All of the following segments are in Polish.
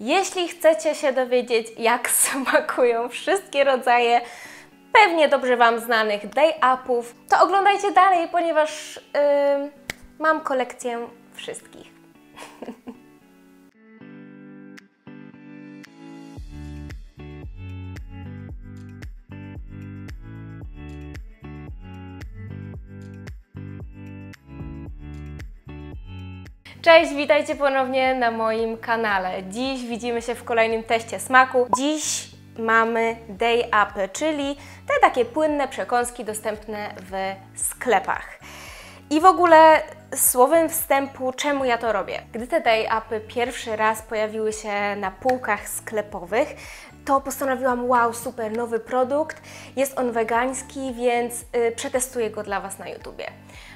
Jeśli chcecie się dowiedzieć, jak smakują wszystkie rodzaje pewnie dobrze Wam znanych day-upów, to oglądajcie dalej, ponieważ yy, mam kolekcję wszystkich. Cześć, witajcie ponownie na moim kanale. Dziś widzimy się w kolejnym teście smaku. Dziś mamy day upy, czyli te takie płynne przekąski dostępne w sklepach. I w ogóle słowem wstępu, czemu ja to robię? Gdy te day upy pierwszy raz pojawiły się na półkach sklepowych, to postanowiłam, wow, super, nowy produkt, jest on wegański, więc yy, przetestuję go dla Was na YouTubie.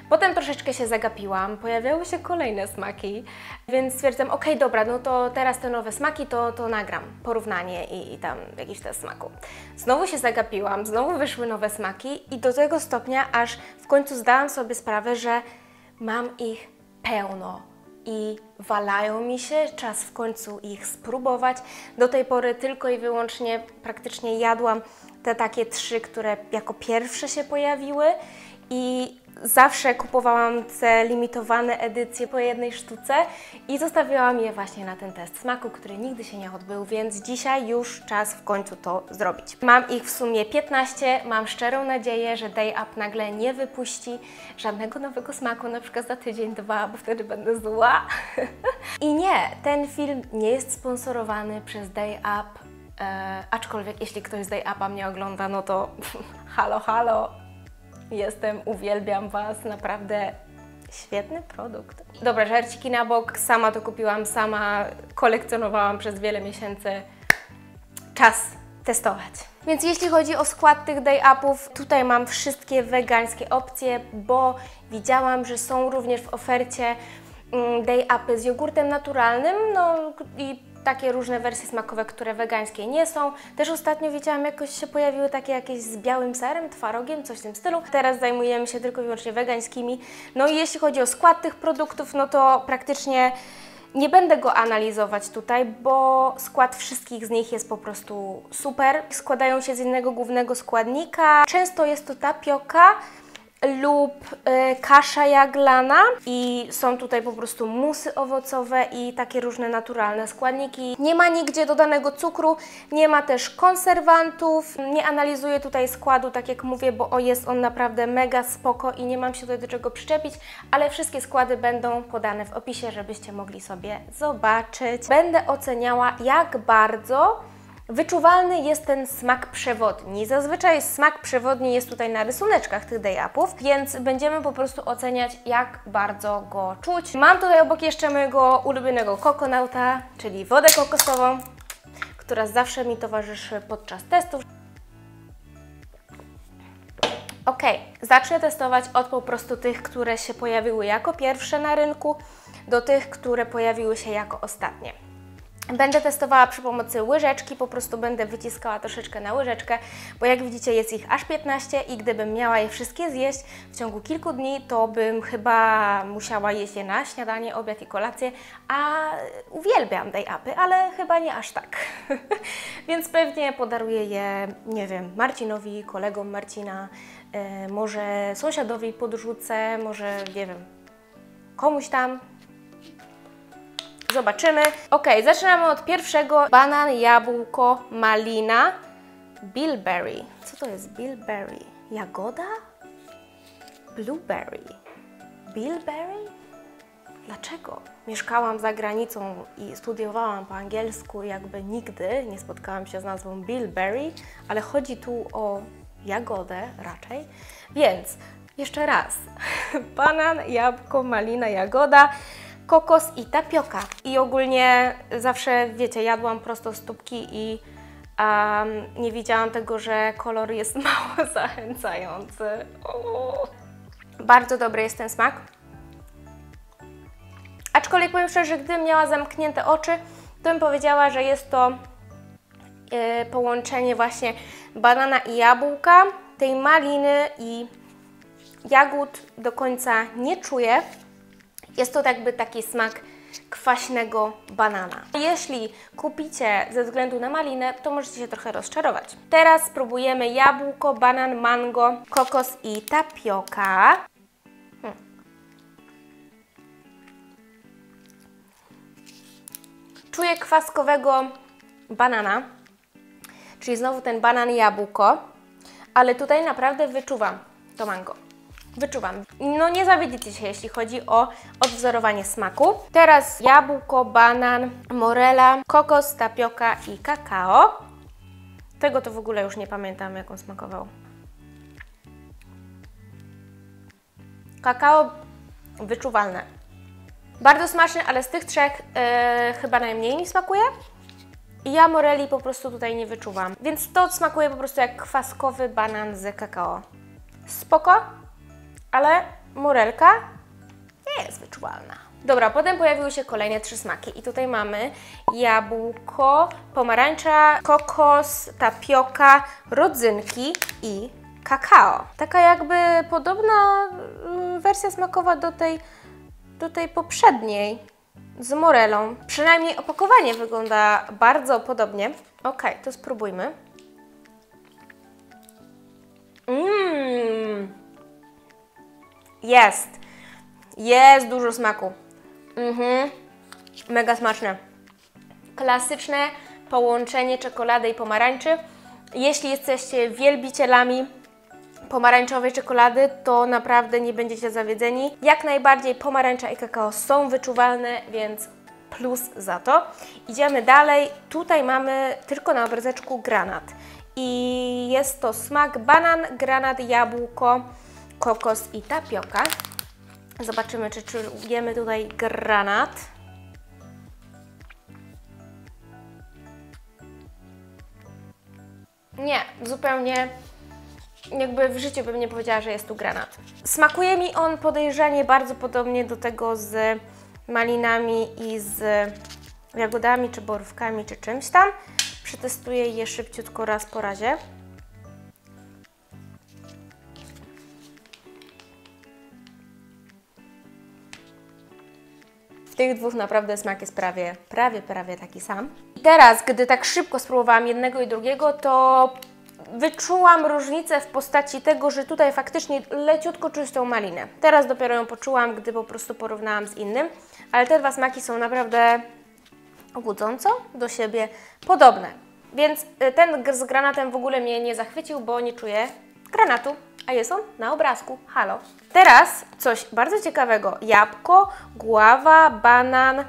Potem troszeczkę się zagapiłam, pojawiały się kolejne smaki, więc stwierdzam, ok, dobra, no to teraz te nowe smaki, to, to nagram porównanie i, i tam jakiś test smaku. Znowu się zagapiłam, znowu wyszły nowe smaki i do tego stopnia, aż w końcu zdałam sobie sprawę, że mam ich pełno i walają mi się, czas w końcu ich spróbować. Do tej pory tylko i wyłącznie praktycznie jadłam te takie trzy, które jako pierwsze się pojawiły i zawsze kupowałam te limitowane edycje po jednej sztuce i zostawiałam je właśnie na ten test smaku, który nigdy się nie odbył, więc dzisiaj już czas w końcu to zrobić. Mam ich w sumie 15, mam szczerą nadzieję, że Day Up nagle nie wypuści żadnego nowego smaku, na przykład za tydzień, dwa, bo wtedy będę zła. I nie, ten film nie jest sponsorowany przez Day Up, e, aczkolwiek jeśli ktoś z Day Upa mnie ogląda, no to halo, halo, Jestem, uwielbiam Was, naprawdę świetny produkt. Dobra, żarciki na bok, sama to kupiłam, sama kolekcjonowałam przez wiele miesięcy. Czas testować. Więc jeśli chodzi o skład tych day-upów, tutaj mam wszystkie wegańskie opcje, bo widziałam, że są również w ofercie mm, day-upy z jogurtem naturalnym, no i takie różne wersje smakowe, które wegańskie nie są. Też ostatnio widziałam, jakoś się pojawiły takie jakieś z białym serem, twarogiem, coś w tym stylu. Teraz zajmujemy się tylko i wyłącznie wegańskimi. No i jeśli chodzi o skład tych produktów, no to praktycznie nie będę go analizować tutaj, bo skład wszystkich z nich jest po prostu super. Składają się z innego głównego składnika. Często jest to tapioka, lub y, kasza jaglana i są tutaj po prostu musy owocowe i takie różne naturalne składniki. Nie ma nigdzie dodanego cukru, nie ma też konserwantów. Nie analizuję tutaj składu, tak jak mówię, bo jest on naprawdę mega spoko i nie mam się tutaj do czego przyczepić, ale wszystkie składy będą podane w opisie, żebyście mogli sobie zobaczyć. Będę oceniała jak bardzo Wyczuwalny jest ten smak przewodni. Zazwyczaj smak przewodni jest tutaj na rysuneczkach tych day-upów, więc będziemy po prostu oceniać, jak bardzo go czuć. Mam tutaj obok jeszcze mojego ulubionego kokonauta, czyli wodę kokosową, która zawsze mi towarzyszy podczas testów. Ok, zacznę testować od po prostu tych, które się pojawiły jako pierwsze na rynku, do tych, które pojawiły się jako ostatnie. Będę testowała przy pomocy łyżeczki, po prostu będę wyciskała troszeczkę na łyżeczkę, bo jak widzicie jest ich aż 15 i gdybym miała je wszystkie zjeść w ciągu kilku dni, to bym chyba musiała jeść je na śniadanie, obiad i kolację, a uwielbiam day-upy, ale chyba nie aż tak. Więc pewnie podaruję je, nie wiem, Marcinowi, kolegom Marcina, yy, może sąsiadowi podrzucę, może, nie wiem, komuś tam, Zobaczymy. Ok, zaczynamy od pierwszego. Banan, jabłko, malina, bilberry. Co to jest bilberry? Jagoda? Blueberry. Bilberry? Dlaczego? Mieszkałam za granicą i studiowałam po angielsku, jakby nigdy nie spotkałam się z nazwą bilberry, ale chodzi tu o jagodę raczej. Więc jeszcze raz. Banan, jabłko, malina, jagoda kokos i tapioka. I ogólnie zawsze, wiecie, jadłam prosto z tubki i um, nie widziałam tego, że kolor jest mało zachęcający. O. Bardzo dobry jest ten smak. Aczkolwiek powiem szczerze, że gdybym miała zamknięte oczy, to bym powiedziała, że jest to yy, połączenie właśnie banana i jabłka, tej maliny i jagód do końca nie czuję, jest to jakby taki smak kwaśnego banana. Jeśli kupicie ze względu na malinę, to możecie się trochę rozczarować. Teraz spróbujemy jabłko, banan, mango, kokos i tapioka. Hmm. Czuję kwaskowego banana, czyli znowu ten banan jabłko, ale tutaj naprawdę wyczuwam to mango. Wyczuwam. No nie zawiedziecie się, jeśli chodzi o odwzorowanie smaku. Teraz jabłko, banan, morela, kokos, tapioka i kakao. Tego to w ogóle już nie pamiętam, jak on smakował. Kakao wyczuwalne. Bardzo smaczny, ale z tych trzech yy, chyba najmniej mi smakuje. Ja moreli po prostu tutaj nie wyczuwam. Więc to smakuje po prostu jak kwaskowy banan z kakao. Spoko, ale morelka nie jest wyczuwalna. Dobra, potem pojawiły się kolejne trzy smaki i tutaj mamy jabłko, pomarańcza, kokos, tapioka, rodzynki i kakao. Taka jakby podobna mm, wersja smakowa do tej, do tej poprzedniej z morelą. Przynajmniej opakowanie wygląda bardzo podobnie. Ok, to spróbujmy. Mmm. Jest. Jest dużo smaku. Mhm. Mega smaczne. Klasyczne połączenie czekolady i pomarańczy. Jeśli jesteście wielbicielami pomarańczowej czekolady, to naprawdę nie będziecie zawiedzeni. Jak najbardziej pomarańcza i kakao są wyczuwalne, więc plus za to. Idziemy dalej. Tutaj mamy tylko na obrazeczku granat. I jest to smak banan, granat, jabłko, kokos i tapioka. Zobaczymy, czy czujemy tutaj granat. Nie, zupełnie jakby w życiu bym nie powiedziała, że jest tu granat. Smakuje mi on podejrzanie bardzo podobnie do tego z malinami i z jagodami, czy borówkami, czy czymś tam. Przetestuję je szybciutko raz po razie. Tych dwóch naprawdę smak jest prawie, prawie, prawie taki sam. I teraz, gdy tak szybko spróbowałam jednego i drugiego, to wyczułam różnicę w postaci tego, że tutaj faktycznie leciutko czystą malinę. Teraz dopiero ją poczułam, gdy po prostu porównałam z innym, ale te dwa smaki są naprawdę budząco do siebie podobne. Więc y, ten z granatem w ogóle mnie nie zachwycił, bo nie czuję granatu, a jest on na obrazku. Halo. Teraz coś bardzo ciekawego. Jabłko, guawa, banan,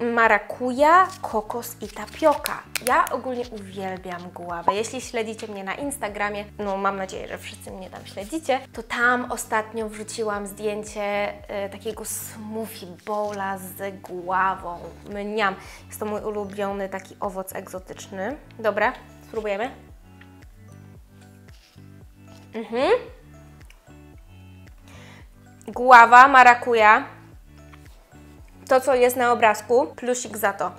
marakuja, kokos i tapioka. Ja ogólnie uwielbiam guławę. Jeśli śledzicie mnie na Instagramie, no mam nadzieję, że wszyscy mnie tam śledzicie, to tam ostatnio wrzuciłam zdjęcie y, takiego smoothie bowla z guławą. Mniam. Jest to mój ulubiony taki owoc egzotyczny. Dobra, spróbujemy. Mhm. Guława, marakuja, to, co jest na obrazku, plusik za to.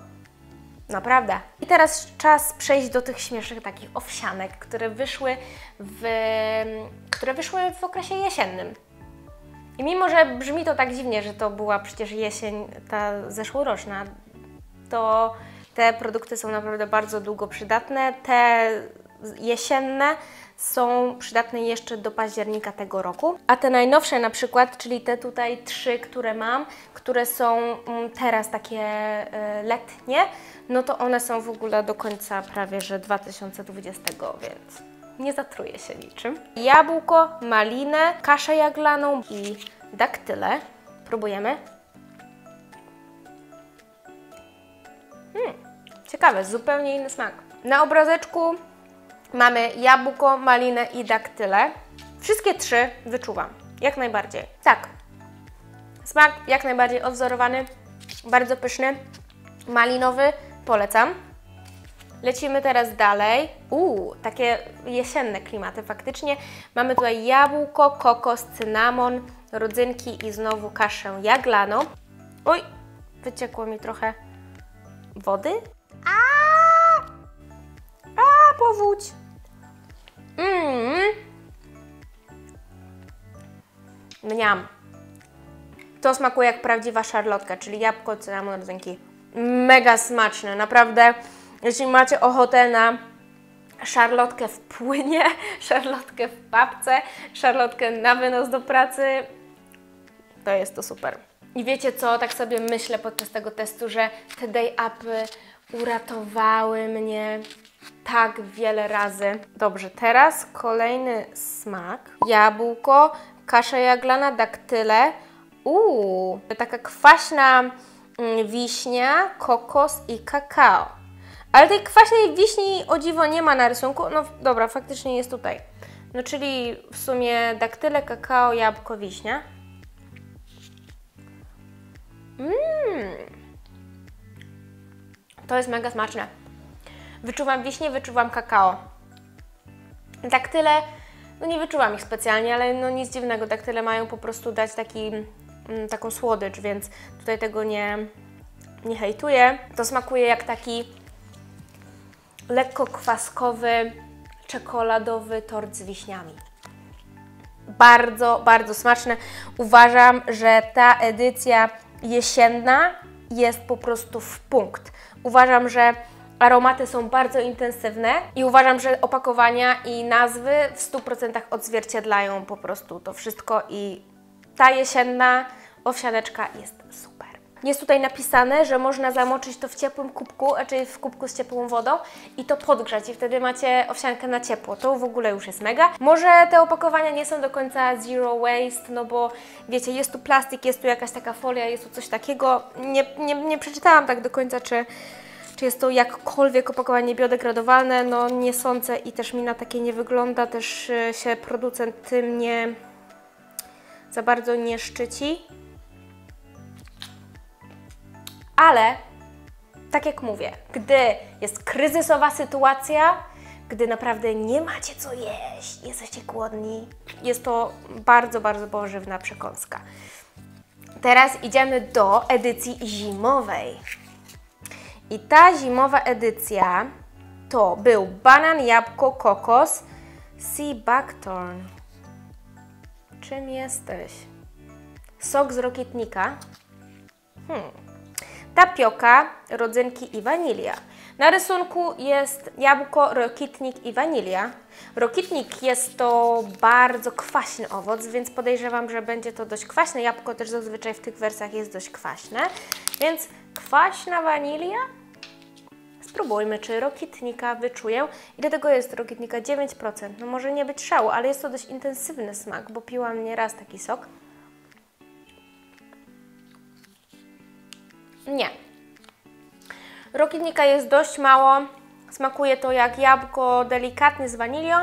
Naprawdę. I teraz czas przejść do tych śmiesznych takich owsianek, które wyszły w, które wyszły w okresie jesiennym. I mimo, że brzmi to tak dziwnie, że to była przecież jesień ta zeszłoroczna, to te produkty są naprawdę bardzo długo przydatne. Te jesienne są przydatne jeszcze do października tego roku. A te najnowsze na przykład, czyli te tutaj trzy, które mam, które są mm, teraz takie e, letnie, no to one są w ogóle do końca prawie że 2020, więc nie zatruję się niczym. Jabłko, malinę, kaszę jaglaną i daktyle. Próbujemy. Hmm, ciekawe, zupełnie inny smak. Na obrazeczku Mamy jabłko, malinę i daktyle. Wszystkie trzy wyczuwam, jak najbardziej. Tak, smak jak najbardziej odwzorowany, bardzo pyszny, malinowy, polecam. Lecimy teraz dalej. Uuu, takie jesienne klimaty faktycznie. Mamy tutaj jabłko, kokos, cynamon, rodzynki i znowu kaszę jaglaną. Oj, wyciekło mi trochę wody. A, a powódź. Mmm. Mniam. To smakuje jak prawdziwa szarlotka, czyli jabłko, cynamon, rodzynki. Mega smaczne, naprawdę. Jeśli macie ochotę na szarlotkę w płynie, szarlotkę w papce, szarlotkę na wynos do pracy, to jest to super. I wiecie co, tak sobie myślę podczas tego testu, że te day-upy uratowały mnie tak wiele razy. Dobrze, teraz kolejny smak. Jabłko, kasza jaglana, daktyle. Uuu, taka kwaśna mm, wiśnia, kokos i kakao. Ale tej kwaśnej wiśni o dziwo nie ma na rysunku. No dobra, faktycznie jest tutaj. No czyli w sumie daktyle, kakao, jabłko, wiśnia. Mmm. To jest mega smaczne. Wyczuwam wiśnie, wyczuwam kakao. Daktyle, no nie wyczuwam ich specjalnie, ale no nic dziwnego. Daktyle mają po prostu dać taki, mm, taką słodycz, więc tutaj tego nie, nie hejtuję. To smakuje jak taki lekko kwaskowy, czekoladowy tort z wiśniami. Bardzo, bardzo smaczne. Uważam, że ta edycja jesienna jest po prostu w punkt. Uważam, że aromaty są bardzo intensywne i uważam, że opakowania i nazwy w 100% odzwierciedlają po prostu to wszystko i ta jesienna owsianeczka jest super. Jest tutaj napisane, że można zamoczyć to w ciepłym kubku, czyli w kubku z ciepłą wodą i to podgrzać i wtedy macie owsiankę na ciepło. To w ogóle już jest mega. Może te opakowania nie są do końca zero waste, no bo wiecie, jest tu plastik, jest tu jakaś taka folia, jest tu coś takiego. Nie, nie, nie przeczytałam tak do końca, czy czy jest to jakkolwiek opakowanie biodegradowalne? No nie sądzę i też mi na takie nie wygląda, też e, się producent tym nie za bardzo nie szczyci. Ale tak jak mówię, gdy jest kryzysowa sytuacja, gdy naprawdę nie macie co jeść, jesteście głodni, jest to bardzo, bardzo pożywna przekąska. Teraz idziemy do edycji zimowej. I ta zimowa edycja to był banan, jabłko, kokos, sea buckthorn. Czym jesteś? Sok z rokietnika. Hmm. Tapioka, rodzynki i wanilia. Na rysunku jest jabłko, rokitnik i wanilia. Rokitnik jest to bardzo kwaśny owoc, więc podejrzewam, że będzie to dość kwaśne. Jabłko też zazwyczaj w tych wersjach jest dość kwaśne. Więc kwaśna wanilia Spróbujmy, czy rokitnika wyczuję. I do tego jest rokitnika 9%. No może nie być szału, ale jest to dość intensywny smak, bo piłam nieraz taki sok. Nie. Rokitnika jest dość mało. Smakuje to jak jabłko delikatny z wanilią.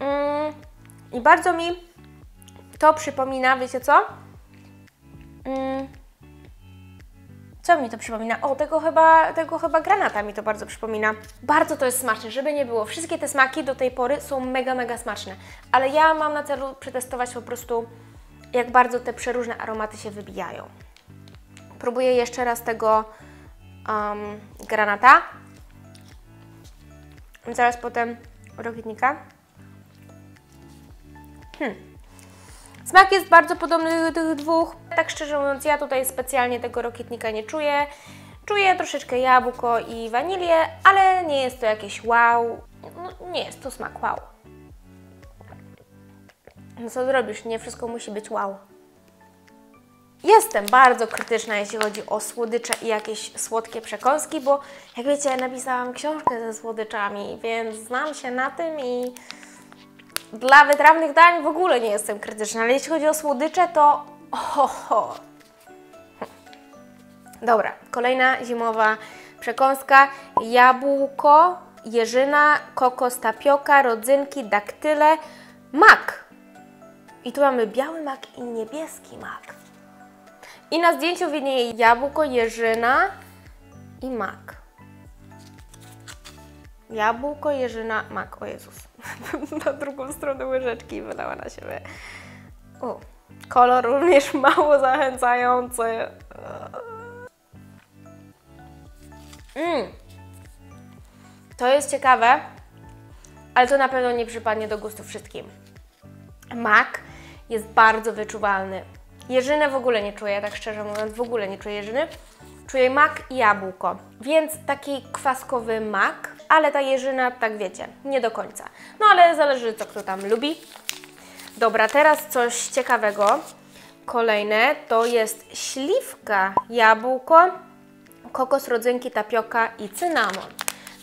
Mm, I bardzo mi to przypomina, wiecie co? Mm, co mi to przypomina? O, tego chyba, tego chyba granata mi to bardzo przypomina. Bardzo to jest smaczne, żeby nie było. Wszystkie te smaki do tej pory są mega, mega smaczne. Ale ja mam na celu przetestować po prostu, jak bardzo te przeróżne aromaty się wybijają. Próbuję jeszcze raz tego um, granata. Zaraz potem rokietnika. Hmm. Smak jest bardzo podobny do tych dwóch. Tak szczerze mówiąc, ja tutaj specjalnie tego rokietnika nie czuję. Czuję troszeczkę jabłko i wanilię, ale nie jest to jakieś wow. No, nie jest to smak wow. No co zrobisz? Nie wszystko musi być wow. Jestem bardzo krytyczna, jeśli chodzi o słodycze i jakieś słodkie przekąski, bo jak wiecie, napisałam książkę ze słodyczami, więc znam się na tym i dla wytrawnych dań w ogóle nie jestem krytyczna, ale jeśli chodzi o słodycze, to oho. Dobra, kolejna zimowa przekąska. Jabłko, jeżyna, kokos, tapioka, rodzynki, daktyle, mak. I tu mamy biały mak i niebieski mak. I na zdjęciu widnieje jabłko, jeżyna i mak. Jabłko, jeżyna, mak. O Jezus. na drugą stronę łyżeczki wylała na siebie. O, kolor również mało zachęcający. Mm. To jest ciekawe, ale to na pewno nie przypadnie do gustu wszystkim. Mak jest bardzo wyczuwalny. Jeżynę w ogóle nie czuję, tak szczerze mówiąc, w ogóle nie czuję jeżyny. Czuję mak i jabłko, więc taki kwaskowy mak, ale ta jeżyna, tak wiecie, nie do końca. No ale zależy, co kto tam lubi. Dobra, teraz coś ciekawego. Kolejne to jest śliwka, jabłko, kokos, rodzynki, tapioka i cynamon.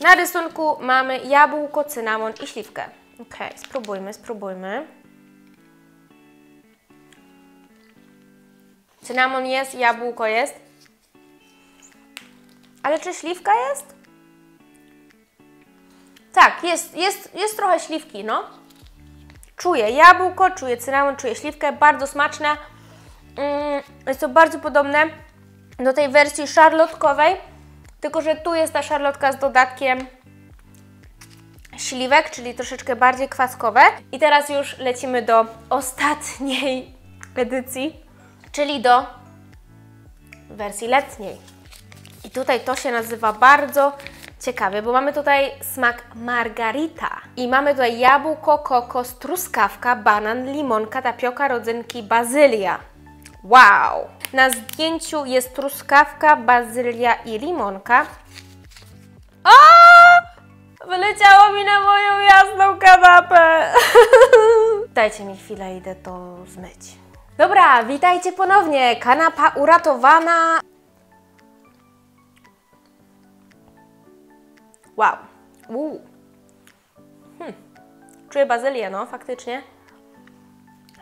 Na rysunku mamy jabłko, cynamon i śliwkę. Ok, spróbujmy, spróbujmy. Cynamon jest, jabłko jest. Ale czy śliwka jest? Tak, jest, jest, jest trochę śliwki, no. Czuję jabłko, czuję cynamon, czuję śliwkę, bardzo smaczne. Mm, jest to bardzo podobne do tej wersji szarlotkowej, tylko że tu jest ta szarlotka z dodatkiem śliwek, czyli troszeczkę bardziej kwaskowe. I teraz już lecimy do ostatniej edycji, czyli do wersji letniej. I tutaj to się nazywa bardzo ciekawie, bo mamy tutaj smak margarita. I mamy tutaj jabłko, kokos, truskawka, banan, limonka, tapioka, rodzynki, bazylia. Wow! Na zdjęciu jest truskawka, bazylia i limonka. O! Wyleciało mi na moją jasną kanapę. Dajcie mi chwilę, idę to zmyć. Dobra, witajcie ponownie. Kanapa uratowana. Wow. Uu. Hmm. Czuję bazylię, no, faktycznie.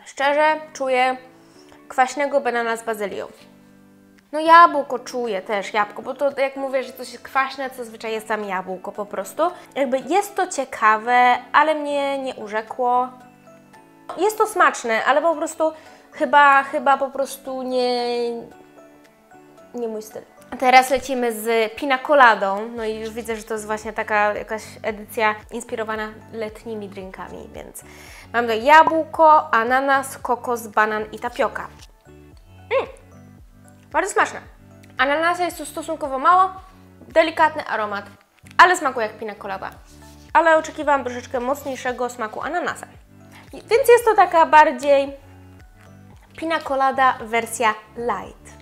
Szczerze, czuję kwaśnego banana z bazylią. No jabłko czuję też, jabłko, bo to jak mówię, że coś jest kwaśne, to zazwyczaj jest tam jabłko po prostu. Jakby jest to ciekawe, ale mnie nie urzekło. Jest to smaczne, ale po prostu chyba, chyba po prostu nie, nie mój styl. Teraz lecimy z pina coladą, no i już widzę, że to jest właśnie taka jakaś edycja inspirowana letnimi drinkami, więc mam tutaj jabłko, ananas, kokos, banan i tapioka. Mm, bardzo smaczne. Ananasa jest tu stosunkowo mało, delikatny aromat, ale smakuje jak pina colada. Ale oczekiwałam troszeczkę mocniejszego smaku ananasa. Więc jest to taka bardziej pina colada wersja light.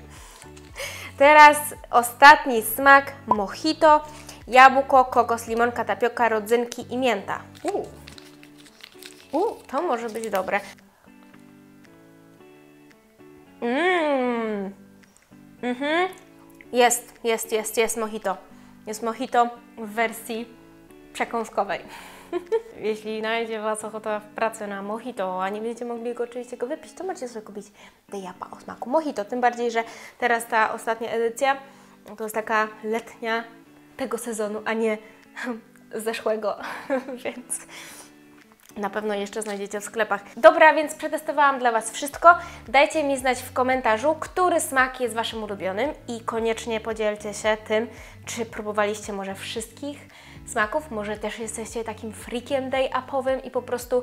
Teraz ostatni smak mojito, jabłko, kokos, limonka, tapioka, rodzynki i mięta. Uuu, Uu, to może być dobre. Mmm. Mhm. Jest, jest, jest, jest mojito. Jest mojito w wersji przekąskowej. Jeśli znajdzie Was ochota w pracy na mojito, a nie będziecie mogli go oczywiście go wypić, to możecie sobie kupić Dejapa o smaku mojito. Tym bardziej, że teraz ta ostatnia edycja to jest taka letnia tego sezonu, a nie zeszłego, więc na pewno jeszcze znajdziecie w sklepach. Dobra, więc przetestowałam dla Was wszystko. Dajcie mi znać w komentarzu, który smak jest Waszym ulubionym i koniecznie podzielcie się tym, czy próbowaliście może wszystkich smaków, może też jesteście takim freakiem day-upowym i po prostu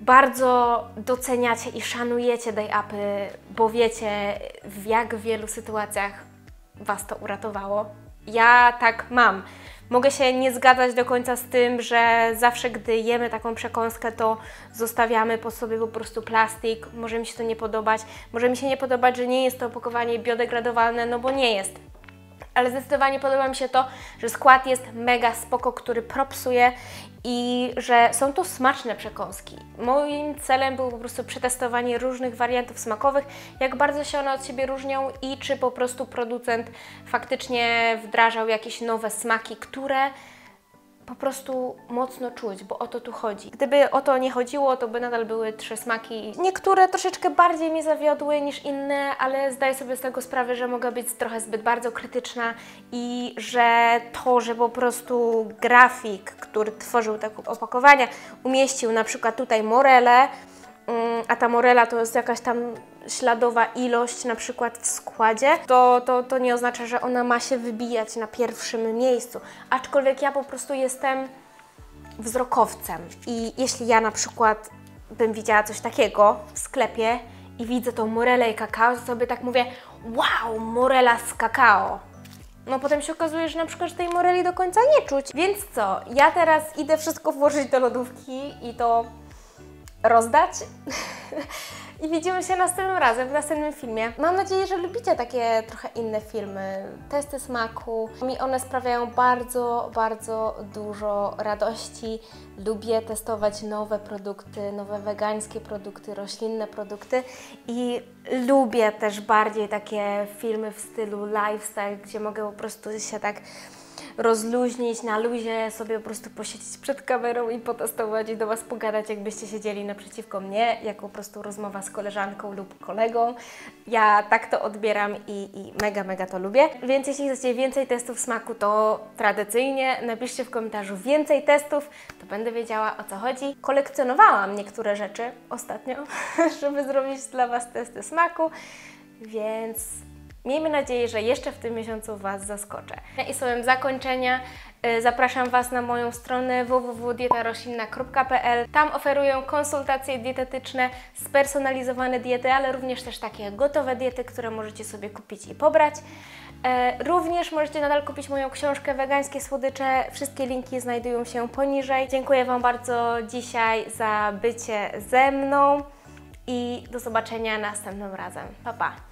bardzo doceniacie i szanujecie day-upy, bo wiecie w jak wielu sytuacjach Was to uratowało. Ja tak mam. Mogę się nie zgadzać do końca z tym, że zawsze gdy jemy taką przekąskę, to zostawiamy po sobie po prostu plastik. Może mi się to nie podobać. Może mi się nie podobać, że nie jest to opakowanie biodegradowalne, no bo nie jest ale zdecydowanie podoba mi się to, że skład jest mega spoko, który propsuje i że są to smaczne przekąski. Moim celem było po prostu przetestowanie różnych wariantów smakowych, jak bardzo się one od siebie różnią i czy po prostu producent faktycznie wdrażał jakieś nowe smaki, które po prostu mocno czuć, bo o to tu chodzi. Gdyby o to nie chodziło, to by nadal były trzy smaki. Niektóre troszeczkę bardziej mnie zawiodły niż inne, ale zdaję sobie z tego sprawę, że mogę być trochę zbyt bardzo krytyczna i że to, że po prostu grafik, który tworzył te opakowania, umieścił na przykład tutaj morele, mm, a ta morela to jest jakaś tam śladowa ilość na przykład w składzie, to, to, to nie oznacza, że ona ma się wybijać na pierwszym miejscu. Aczkolwiek ja po prostu jestem wzrokowcem i jeśli ja na przykład bym widziała coś takiego w sklepie i widzę tą morelę i kakao, to sobie tak mówię wow, morela z kakao. No potem się okazuje, że na przykład tej moreli do końca nie czuć. Więc co, ja teraz idę wszystko włożyć do lodówki i to rozdać. i widzimy się następnym razem w następnym filmie. Mam nadzieję, że lubicie takie trochę inne filmy, testy smaku. Mi one sprawiają bardzo, bardzo dużo radości. Lubię testować nowe produkty, nowe wegańskie produkty, roślinne produkty i lubię też bardziej takie filmy w stylu lifestyle, gdzie mogę po prostu się tak rozluźnić, na luzie sobie po prostu posiedzieć przed kamerą i potestować i do Was pogadać, jakbyście siedzieli naprzeciwko mnie, jako po prostu rozmowa z koleżanką lub kolegą. Ja tak to odbieram i, i mega, mega to lubię. Więc jeśli chcecie więcej testów smaku, to tradycyjnie napiszcie w komentarzu więcej testów, to będę wiedziała o co chodzi. Kolekcjonowałam niektóre rzeczy ostatnio, żeby zrobić dla Was testy smaku, więc Miejmy nadzieję, że jeszcze w tym miesiącu Was zaskoczę. I słowem zakończenia y, zapraszam Was na moją stronę www.dietaroślinna.pl. Tam oferuję konsultacje dietetyczne, spersonalizowane diety, ale również też takie gotowe diety, które możecie sobie kupić i pobrać. E, Również możecie nadal kupić moją książkę Wegańskie Słodycze. Wszystkie linki znajdują się poniżej. Dziękuję Wam bardzo dzisiaj za bycie ze mną i do zobaczenia następnym razem. Pa, pa!